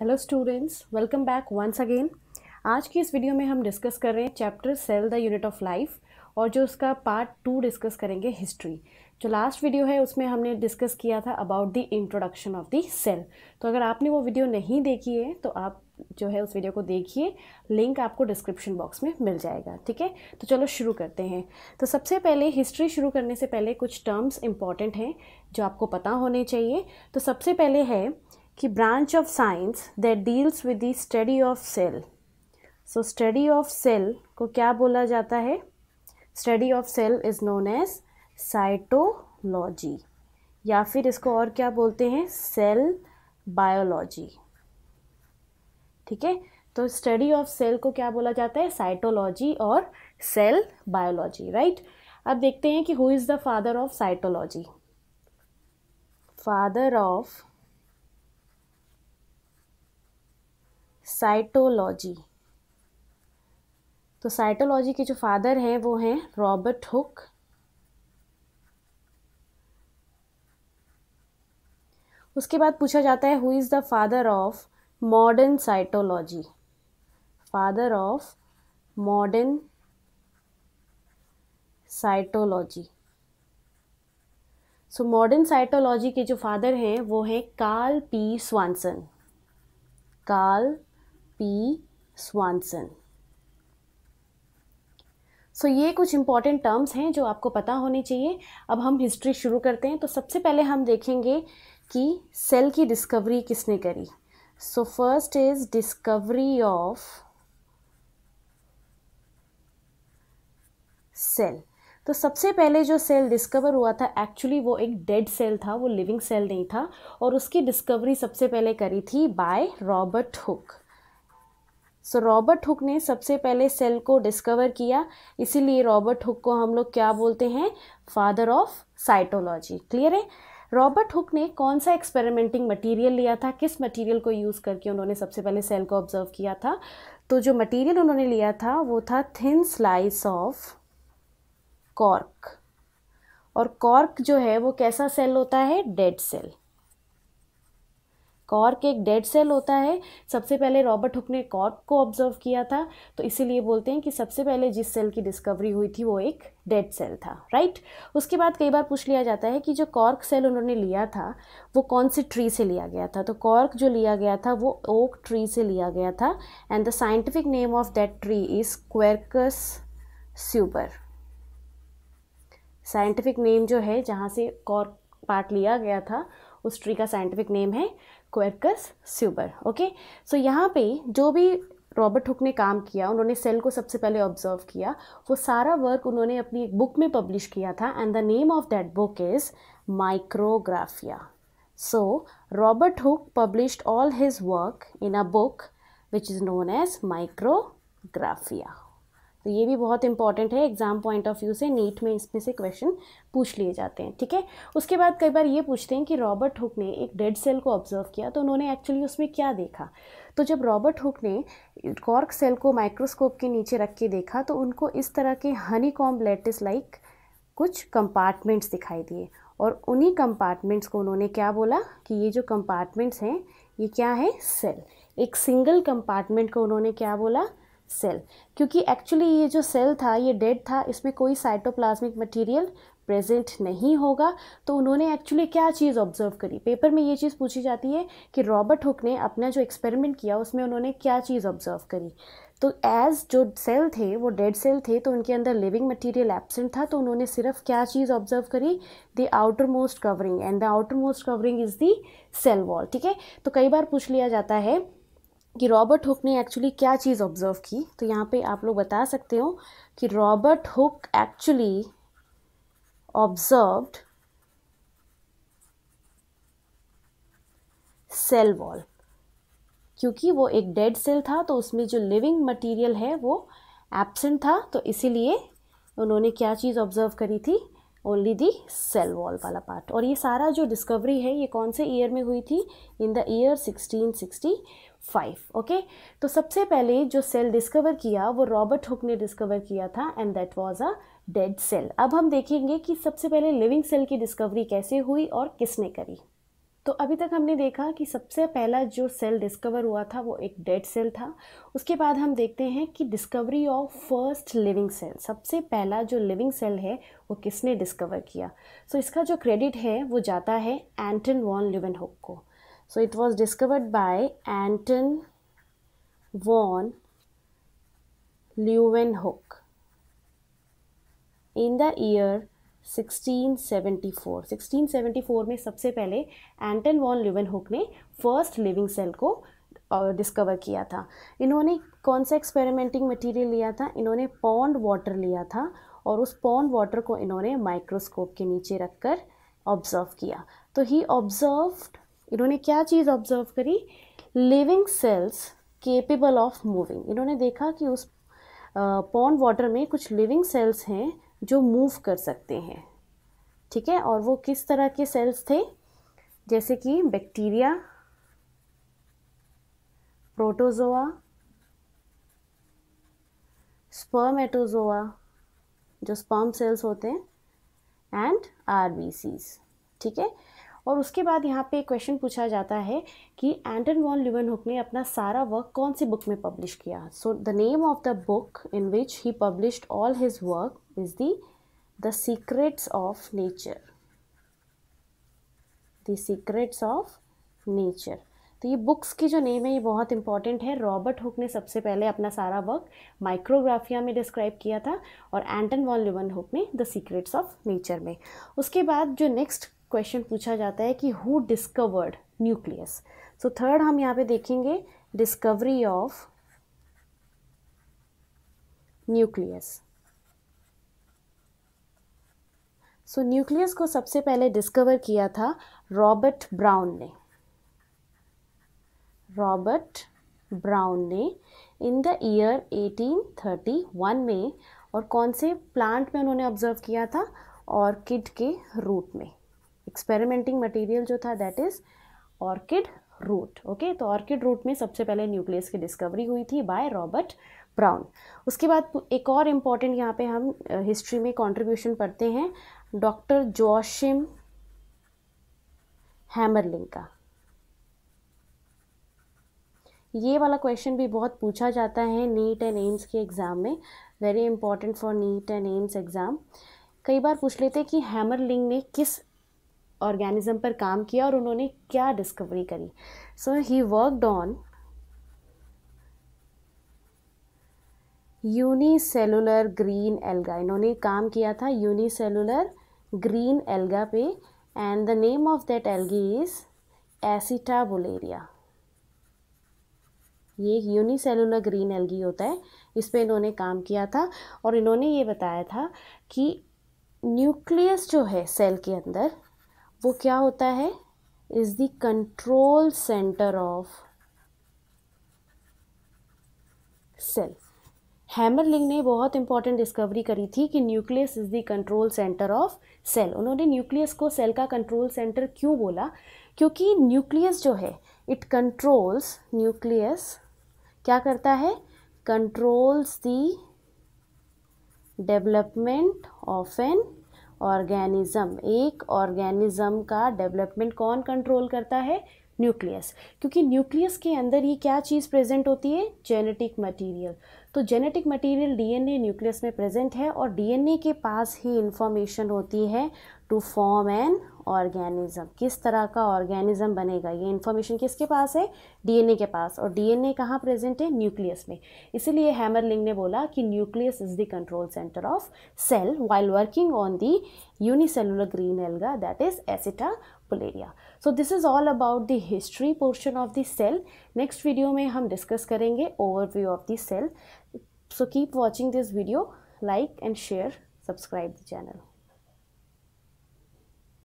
Hello students welcome back once again आज की इस वीडियो में हम डिस्कस कर रहे हैं chapter cell the unit of life और जो उसका पार्ट टू डिस्कस करेंगे हिस्ट्री जो लास्ट वीडियो है, उसमें हमने डिस्कस किया था about the introduction of the cell तो अगर आपने वो वीडियो नहीं देखी है तो आप जो है उस वीडियो को देखिए. लिंक आपको डिस्क्रिप्शन बॉक्स में मिल जाएगा, ठीक है? तो चलो शुरू करते हैं. तो सबसे पहले हिस्ट्री शुरू करने से पहले कुछ टर्म्स इंपॉर्टेंट हैं जो आपको पता होने चाहिए. तो सबसे पहले है कि branch of science that deals with the study of cell so study of cell को क्या बोला जाता है? Study of cell is known as cytology या फिर इसको और क्या बोलते हैं? सेल बायोलॉजी ठीक है? तो स्टडी ऑफ़ सेल को क्या बोला जाता है? साइटोलॉजी और सेल बायोलॉजी राइट अब देखते हैं कि who is the father of cytology father of cytology. तो साइटोलॉजी के जो फादर हैं, वो हैं रॉबर्ट हुक। उसके बाद पूछा जाता है who is the father of modern cytology? Father of modern cytology. So modern cytology के जो फादर हैं, वो हैं Carl P Swanson Carl P Swanson so ये कुछ इंपॉर्टेंट टर्म्स हैं जो आपको पता होने चाहिए। अब हम हिस्ट्री शुरू करते हैं। तो सबसे पहले हम देखेंगे कि सेल की डिस्कवरी किसने करी। So first is discovery of cell तो सबसे पहले जो सेल डिस्कवर हुआ था एक्चुअली वो एक डेड सेल था, वो लिविंग सेल नहीं था। और उसकी डिस्कवरी सबसे पहले करी थी by Robert Hooke so Robert Hooke ने सबसे पहले सेल को डिस्कवर किया। इसीलिए रॉबर्ट हुक को हम लोग क्या बोलते हैं? फादर ऑफ़ साइटोलॉजी क्लियर है? रॉबर्ट हुक ने कौन सा एक्सपेरिमेंटिंग मटेरियल लिया था? किस मटेरियल को यूज़ करके उन्होंने सबसे पहले सेल को ऑब्ज़र्व किया था? तो जो मटेरियल उन्होंने लिया था, वो था थिन स्लाइस ऑफ़ कॉर्क और कॉर्क जो है, वो कैसा सेल होता है? डेड सेल कॉर्क एक डेड सेल होता है। सबसे पहले रॉबर्ट हुक ने कॉर्क को ऑब्ज़र्व किया था तो इसीलिए बोलते हैं कि सबसे पहले जिस सेल की डिस्कवरी हुई थी वो एक डेड सेल था, राइट? उसके बाद कई बार पूछ लिया जाता है कि जो कॉर्क सेल उन्होंने लिया था, वो कौन सी ट्री से लिया गया था? तो कॉर्क जो लिया गया था, वो ओक ट्री से लिया गया था and the scientific name of that tree is Quercus suber scientific name जो है, जहाँ से कॉर्क पार्ट लिया गया था, उस ट्री का साइंटिफिक नेम है। क्वेरकस स्यूबर ओके सो यहाँ पे जो भी रॉबर्ट हुक ने काम किया, उन्होंने सेल को सबसे पहले ऑब्ज़र्व किया, वो सारा वर्क उन्होंने अपनी एक बुक में पब्लिश किया था and the name of that book is Micrographia so Robert Hooke published all his work in a book which is known as Micrographia तो ये भी बहुत इंपॉर्टेंट है एग्ज़ाम पॉइंट ऑफ़ व्यू से नीट में इसमें से क्वेश्चन पूछ लिए जाते हैं, ठीक है? उसके बाद कई बार ये पूछते हैं कि रॉबर्ट हुक ने एक डेड सेल को ऑब्ज़र्व किया तो उन्होंने एक्चुअली उसमें क्या देखा? तो जब रॉबर्ट हुक ने कॉर्क सेल को माइक्रोस्कोप के नीचे रख के देखा तो उनको इस तरह के हनी कॉम्ब लेटिस लाइक कुछ कंपार्टमेंट्स दिखाई दिए और उन्हीं कंपार्टमेंट्स को उन्होंने क्या बोला कि ये जो कंपार्टमेंट्स हैं, ये क्या है? सेल एक सिंगल कंपार्टमेंट को उन्होंने क्या बोला? सेल क्योंकि एक्चुअली ये जो सेल था, ये डेड था, इसमें कोई साइटोप्लाज्मिक मटेरियल प्रेजेंट नहीं होगा। तो उन्होंने एक्चुअली क्या चीज़ ऑब्ज़र्व करी? पेपर में ये चीज़ पूछी जाती है कि रॉबर्ट हुक ने अपना जो एक्सपेरिमेंट किया, उसमें उन्होंने क्या चीज़ ऑब्ज़र्व करी? तो एज जो सेल थे, वो डेड सेल थे तो उनके अंदर लिविंग मटेरियल एब्सेंट था तो उन्होंने सिर्फ़ क्या चीज़ ऑब्ज़र्व करी? The outer most covering and the outer most covering is the cell wall ठीक है? तो कई बार पूछ लिया जाता है कि रॉबर्ट हुक ने एक्चुअली क्या चीज़ ऑब्ज़र्व की? तो यहाँ पे आप लोग बता सकते हो कि Robert Hooke actually observed cell wall क्योंकि वो एक डेड सेल था तो उसमें जो लिविंग मटेरियल है वो एब्सेंट था तो इसीलिए उन्होंने क्या चीज़ ऑब्ज़र्व करी थी? ओनली दी सेल वॉल वाला पार्ट और ये सारा जो डिस्कवरी है, ये कौन से ईयर में हुई थी? इन द ईयर 1665 ओके तो सबसे पहले जो सेल डिस्कवर किया, वो रॉबर्ट हुक ने डिस्कवर किया था and that was a dead cell अब हम देखेंगे कि सबसे पहले लिविंग सेल की डिस्कवरी कैसे हुई और किसने करी। तो अभी तक हमने देखा कि सबसे पहला जो सेल डिस्कवर हुआ था वो एक डेड सेल था। उसके बाद हम देखते हैं कि discovery of first living cell सबसे पहला जो लिविंग सेल है वो किसने डिस्कवर किया? सो so, इसका जो क्रेडिट है वो जाता है एंटन वॉन लिवन हुक को। So it was discovered by Anton van Leeuwenhoek in the year 1674 1674 में सबसे पहले एंटन वॉन लिवन हुक ने फ़र्स्ट लिविंग सेल को डिस्कवर किया था। इन्होंने कौन सा एक्सपेरिमेंटिंग मटेरियल लिया था? इन्होंने पॉन्ड वाटर लिया था और उस पॉन्ड वाटर को इन्होंने माइक्रोस्कोप के नीचे रखकर ऑब्ज़र्व किया। तो ही ऑब्ज़र्व इन्होंने क्या चीज़ ऑब्ज़र्व करी? Living cells capable of moving इन्होंने देखा कि उस पॉन्ड वाटर में कुछ लिविंग सेल्स हैं जो मूव कर सकते हैं। ठीक है? और वो किस तरह के सेल्स थे? जैसे कि बैक्टीरिया प्रोटोजोआ स्पर्मेटोजोआ जो स्पर्म सेल्स होते हैं एंड आर ठीक है? और उसके बाद यहाँ पे क्वेश्चन पूछा जाता है कि एंटन वॉन लिवन हुक ने अपना सारा वर्क कौन सी बुक में पब्लिश किया? So the name of the book in which he published all his work is the the secrets of nature the secrets of nature तो ये बुक्स की जो नेम है, ये बहुत इंपॉर्टेंट है। रॉबर्ट हुक ने सबसे पहले अपना सारा वर्क माइक्रोग्राफिया में डिस्क्राइब किया था और एंटन वॉन लिवन हुक ने द सीक्रेट्स ऑफ़ नेचर में। उसके बाद जो नेक्स्ट क्वेश्चन पूछा जाता है कि who discovered nucleus so third हम यहाँ पे देखेंगे discovery of nucleus so nucleus को सबसे पहले डिस्कवर किया था रॉबर्ट ब्राउन ने. रॉबर्ट ब्राउन ने इन द ईयर 1831 में और कौन से प्लांट में उन्होंने ऑब्ज़र्व किया था? ऑर्किड के रूट में. एक्सपेरिमेंटिंग मटेरियल जो था that is orchid root okay तो ऑर्किड रूट में सबसे पहले न्यूक्लियस की डिस्कवरी हुई थी बाय रॉबर्ट ब्राउन उसके बाद एक और इंपॉर्टेंट यहाँ पे हम हिस्ट्री में कंट्रीब्यूशन पढ़ते हैं डॉक्टर जोशिम हैमरलिंग का ये वाला क्वेश्चन भी बहुत पूछा जाता है नीट एंड एम्स के एग्ज़ाम में very important for NEET and AIIMS exam कई बार पूछ लेते हैं कि हैमरलिंग ने किस ऑर्गेनिज्म पर काम किया और उन्होंने क्या डिस्कवरी करी? So he worked on unicellular green alga इन्होंने काम किया था यूनिसेलुलर ग्रीन एल्गा पे and the name of that algae is Acetabularia ये यूनिसेलुलर ग्रीन एल्गी होता है, इस पर इन्होंने काम किया था और इन्होंने ये बताया था कि न्यूक्लियस जो है सेल के अंदर वो क्या होता है? Is the control centre of cell Hammerling ने बहुत इंपॉर्टेंट डिस्कवरी करी थी कि nucleus is the control centre of cell उन्होंने न्यूक्लियस को सेल का कंट्रोल सेंटर क्यों बोला? क्योंकि न्यूक्लियस जो है इट कंट्रोल्स न्यूक्लियस क्या करता है? Controls the development of an organism. एक ऑर्गेनिज़म का डेवलपमेंट कौन कंट्रोल करता है? न्यूक्लियस। क्योंकि न्यूक्लियस के अंदर ये क्या चीज़ प्रेजेंट होती है? जेनेटिक मटेरियल तो जेनेटिक मटेरियल डीएनए न्यूक्लियस में प्रेजेंट है और डीएनए के पास ही इंफॉर्मेशन होती है टू फॉर्म एन ऑर्गेनिज्म, किस तरह का ऑर्गेनिज्म बनेगा? ये इन्फॉर्मेशन किसके पास है? डीएनए के पास। और डीएनए कहाँ प्रेजेंट है? न्यूक्लियस में। इसीलिए हैमरलिंग ने बोला कि nucleus is the control centre of cell while working on the unicellular green alga that is Acetabularia so this is all about the history portion of the cell next video में हम discuss करेंगे overview of the cell so keep watching this video like and share subscribe the channel